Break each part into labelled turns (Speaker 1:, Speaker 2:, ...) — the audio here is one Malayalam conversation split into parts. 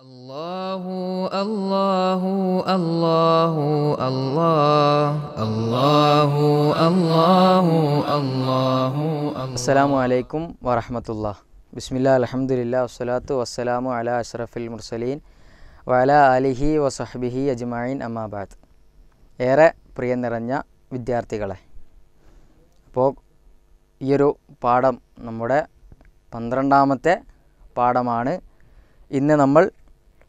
Speaker 1: الله الله الله الله الله الله الله
Speaker 2: അസ്സലാമു അലൈക്കും വറഹമത്തുള്ള ബിസ്മില്ല അലഹമുല്ല വസ്സലാത്തു വസ്സലാമു അല അഷ്റഫുൽ മുർസലീൻ വഅല അലിഹി വസഹബിഹി അജ്മായിൻ അമ്മാബാദ് ഏറെ പ്രിയം നിറഞ്ഞ വിദ്യാർത്ഥികളെ അപ്പോൾ ഈയൊരു പാഠം നമ്മുടെ പന്ത്രണ്ടാമത്തെ പാഠമാണ് ഇന്ന് നമ്മൾ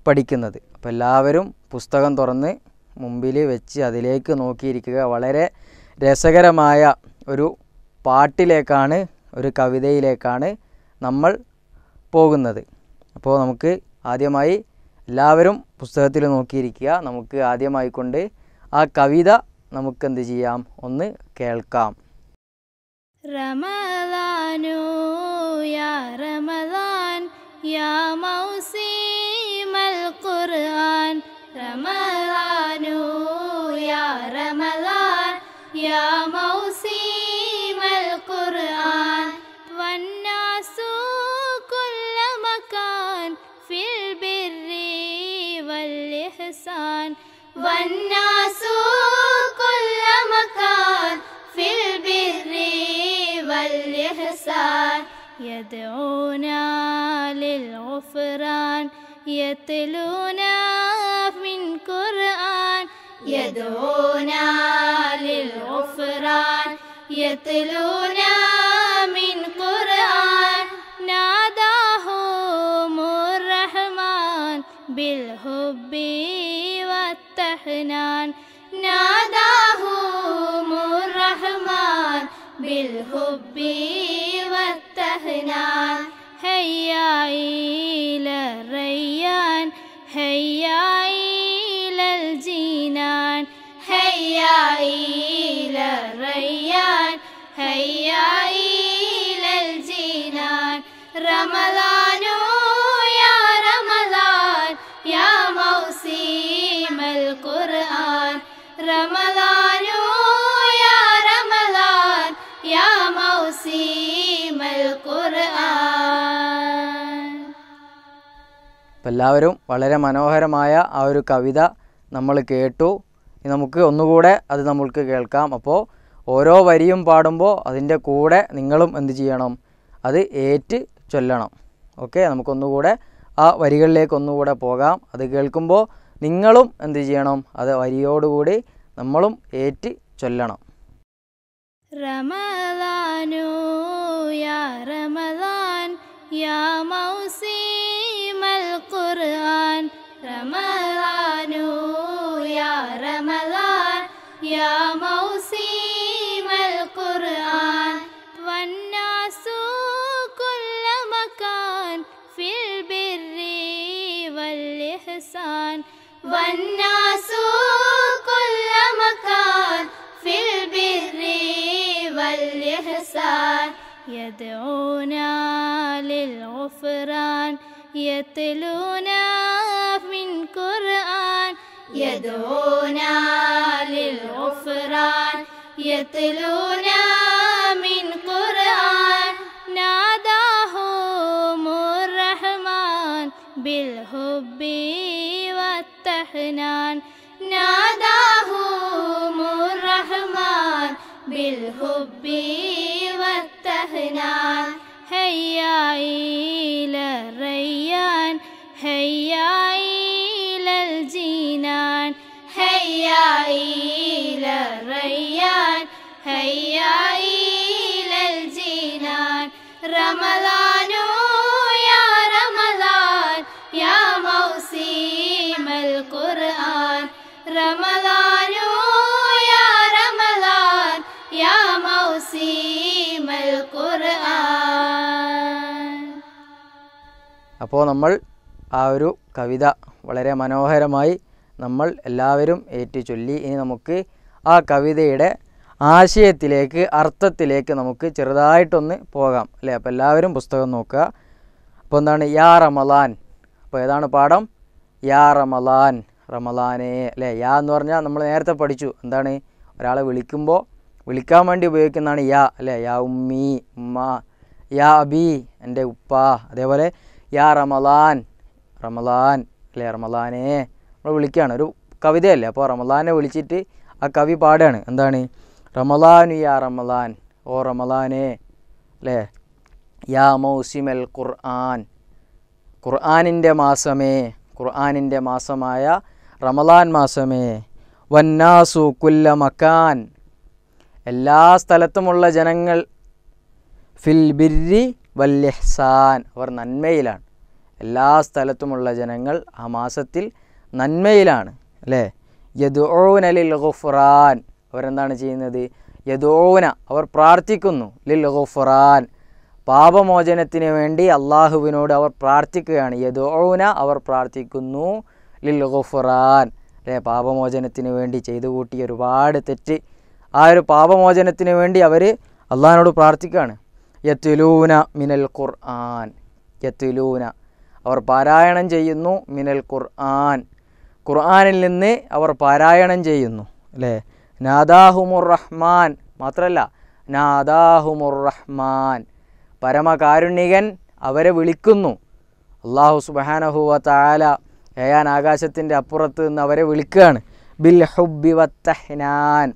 Speaker 2: പഠിക്കുന്നത്. അപ്പോൾ എല്ലാവരും പുസ്തകം തുറന്ന് മുമ്പിൽ വെച്ച് അതിലേക്ക് നോക്കിയിരിക്കുക. വളരെ രസകരമായ ഒരു പാട്ടിലേക്കാണ് ഒരു കവിതയിലേക്കാണ് നമ്മൾ പോകുന്നത്. അപ്പോൾ നമുക്ക് ആദ്യമായി എല്ലാവരും പുസ്തകത്തിൽ നോക്കിയിരിക്കുക. നമുക്ക് ആദ്യമായി കൊണ്ട് ആ കവിത നമുക്ക് എന്ത് ചെയ്യാം? ഒന്ന് കേൾക്കാം.
Speaker 3: റമദാനോ യാ റമദാൻ യാ മൗസീ رمضان يا رمضان يا موسم القرآن. والناس كل مكان في البر والإحسان. والناس كل مكان في البر والإحسان. يدعونا للغفران. يتلونا من قرآن يدعونا للغفران يتلونا من قرآن. ناداهم الرحمن بالحب والتحنان. ناداهم الرحمن بالحب والتهنان هيا ജീനാൻ യാ യാ ഖുർആൻ യാ യാ
Speaker 2: ഖുർആൻ എല്ലാവരും വളരെ മനോഹരമായ ആ ഒരു കവിത നമ്മൾ കേട്ടു. നമുക്ക് ഒന്നുകൂടെ അത് നമ്മൾക്ക് കേൾക്കാം. അപ്പോൾ ഓരോ വരിയും പാടുമ്പോൾ അതിന്റെ കൂടെ നിങ്ങളും എന്ത് ചെയ്യണം? അത് ഏറ്റ് ചൊല്ലണം. ഓക്കെ? നമുക്കൊന്നുകൂടെ ആ വരികളിലേക്ക് ഒന്നുകൂടെ പോകാം. അത് കേൾക്കുമ്പോൾ നിങ്ങളും എന്ത് ചെയ്യണം? അത് വരിയോടുകൂടി നമ്മളും ഏറ്റ് ചൊല്ലണം.
Speaker 3: റമദാനോ യാ റമദാൻ യാ മൗസീമൽ ഖുർആൻ. യാ യാ മൗസീ والناس كل مكان في البر والإحسان. يدعونا للغفران يتلونا من قرآن. يدعونا للغفران يتلونا والتحنان ناداهم الرحمن بالحب.
Speaker 2: അപ്പോൾ നമ്മൾ ആ ഒരു കവിത വളരെ മനോഹരമായി നമ്മൾ എല്ലാവരും ഏറ്റുചൊല്ലി. ഇനി നമുക്ക് ആ കവിതയുടെ ആശയത്തിലേക്ക് അർത്ഥത്തിലേക്ക് നമുക്ക് ചെറുതായിട്ടൊന്ന് പോകാം. അല്ലേ? അപ്പോൾ എല്ലാവരും പുസ്തകം നോക്കുക. അപ്പോൾ എന്താണ്? യാ റമലാൻ അപ്പോൾ ഏതാണ് പാഠം? യാ റമലാൻ റമലാനെ അല്ലേ? യാ എന്ന് പറഞ്ഞാൽ നമ്മൾ നേരത്തെ പഠിച്ചു. എന്താണ്? ഒരാളെ വിളിക്കുമ്പോൾ വിളിക്കാൻ വേണ്ടി ഉപയോഗിക്കുന്നതാണ് യാ. അല്ലേ? യാ ഉമ്മി ഉമ്മ യാ അബി എന്റെ ഉപ്പ. അതേപോലെ യാ റമലാൻ റമലാൻ അല്ലേ റമലാനെ. നമ്മൾ വിളിക്കുകയാണ് ഒരു കവിതയല്ലേ അപ്പോൾ റമലാനെ വിളിച്ചിട്ട് ആ കവി പാടുകയാണ് എന്താണ്? റമലാനു യാ റമലാൻ ഓ റമലാനെ. അല്ലേ? യാ മൗസിമൽ ഖുർആൻ. ഖുർആനിന്റെ മാസമേ ഖുർആനിന്റെ മാസമായ റമലാൻ മാസമേ. വന്നാസു കുല്ല മക്കാൻ. എല്ലാ സ്ഥലത്തുമുള്ള ജനങ്ങൾ ഫിൽ ബിരി വല്യഹ്സാൻ അവർ നന്മയിലാണ്. എല്ലാ സ്ഥലത്തുമുള്ള ജനങ്ങൾ ആ മാസത്തിൽ നന്മയിലാണ് അല്ലേ? യദോന ലിൽ ഗുഫ്റാൻ അവരെന്താണ് ചെയ്യുന്നത്? യദോന അവർ പ്രാർത്ഥിക്കുന്നു ലിൽ ഗുഫ്റാൻ പാപമോചനത്തിന് വേണ്ടി അള്ളാഹുവിനോട് അവർ പ്രാർത്ഥിക്കുകയാണ്. യദോന അവർ പ്രാർത്ഥിക്കുന്നു ലിൽ ഗുഫ്റാൻ അല്ലേ? പാപമോചനത്തിന് വേണ്ടി ചെയ്തു കൂട്ടിയ ഒരുപാട് തെറ്റ്. ആ ഒരു പാപമോചനത്തിന് വേണ്ടി അവർ അള്ളാഹിനോട് പ്രാർത്ഥിക്കുകയാണ്. യത്തുലൂന മിനൽ ഖുർആൻ. യത്തുലൂന അവർ പാരായണം ചെയ്യുന്നു മിനൽ ഖുർആൻ. ഖുർആനിൽ നിന്ന് അവർ പാരായണം ചെയ്യുന്നു അല്ലേ? നാദാഹുമുർ റഹ്മാൻ. മാത്രമല്ല നാദാഹുമുർ റഹ്മാൻ. പരമകാരുണികൻ അവരെ വിളിക്കുന്നു. അള്ളാഹു സുബാനഹുവ താല ഏയാൻ ആകാശത്തിന്റെ അപ്പുറത്ത് നിന്ന് അവരെ വിളിക്കുകയാണ്. ബിൽ ഹുബി വത്തഹ്നാൻ.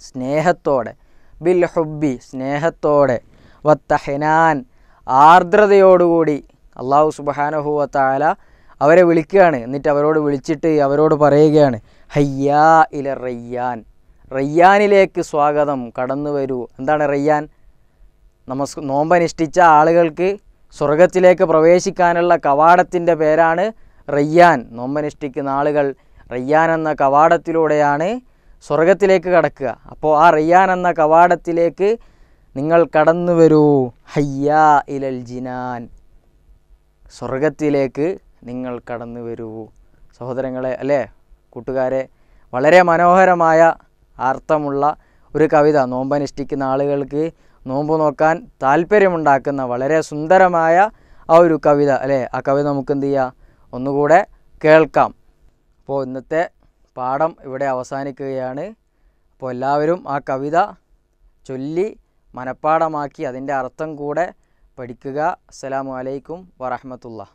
Speaker 2: സ്നേഹത്തോടെ. ബിൽ ഹുബി സ്നേഹത്തോടെ. വത്തഹ്നാൻ. ആർദ്രതയോടുകൂടി അള്ളാഹു സുബാനഹുവ താല അവരെ വിളിക്കുകയാണ്. എന്നിട്ട് അവരോട് വിളിച്ചിട്ട് അവരോട് പറയുകയാണ് ഹയ്യാ ഇല റയ്യാൻ. റയ്യാനിലേക്ക് സ്വാഗതം കടന്നു വരൂ. എന്താണ് റയ്യാൻ? നമസ് നോമ്പനുഷ്ഠിച്ച ആളുകൾക്ക് സ്വർഗത്തിലേക്ക് പ്രവേശിക്കാനുള്ള കവാടത്തിന്റെ പേരാണ് റയ്യാൻ. നോമ്പനുഷ്ഠിക്കുന്ന ആളുകൾ റയ്യാൻ എന്ന കവാടത്തിലൂടെയാണ് സ്വർഗത്തിലേക്ക് കടക്കുക. അപ്പോൾ ആ റയ്യാൻ എന്ന കവാടത്തിലേക്ക് നിങ്ങൾ കടന്നു വരൂ. ഹയ്യാ ഇലൽ ജിനാൻ. സ്വർഗത്തിലേക്ക് നിങ്ങൾ കടന്നു വരൂ. സഹോദരങ്ങളെ അല്ലേ? കൂട്ടുകാരെ വളരെ മനോഹരമായ അർത്ഥമുള്ള ഒരു കവിത നോമ്പനുഷ്ഠിക്കുന്ന ആളുകൾക്ക് നോമ്പ് നോക്കാൻ താല്പര്യമുണ്ടാക്കുന്ന വളരെ സുന്ദരമായ ആ ഒരു കവിത അല്ലേ? ആ കവിത നമുക്ക് എന്ത് ചെയ്യാം? ഒന്നുകൂടെ കേൾക്കാം. അപ്പോൾ ഇന്നത്തെ പാഠം ഇവിടെ അവസാനിക്കുകയാണ്. അപ്പോൾ എല്ലാവരും ആ കവിത ചൊല്ലി മനഃപ്പാടമാക്കി അതിന്റെ അർത്ഥം കൂടെ പഠിക്കുക. അസ്സലാമു അലൈക്കും വറഹമത്തുള്ള